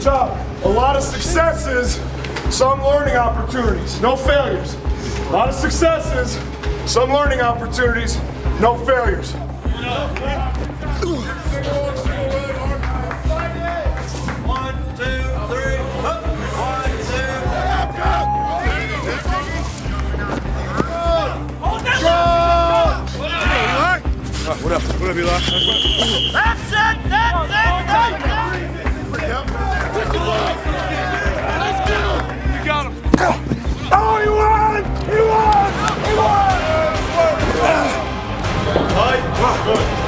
Great job. A lot of successes, some learning opportunities, no failures. A lot of successes, some learning opportunities, no failures. One, two, three, up. One, two. What up? What up, Eli? That's it! That's it! That's it! Good.